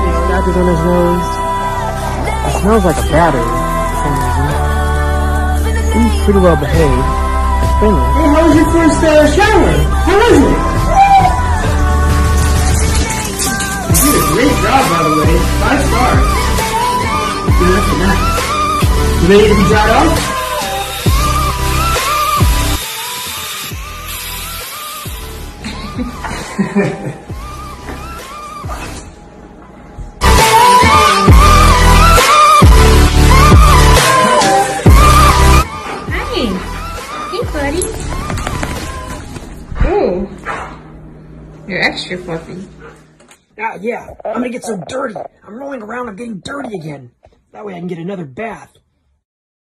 patches on his nose. It smells like a battery for some reason. He's pretty well behaved. Friendly. Hey, how was your first uh, shower? How was it? You did a great job, by the way. Five stars. Good enough for that. You ready to be dried off? Hey, Ooh, you're extra fluffy. Ah, yeah. I'm gonna get so dirty. I'm rolling around. I'm getting dirty again. That way I can get another bath.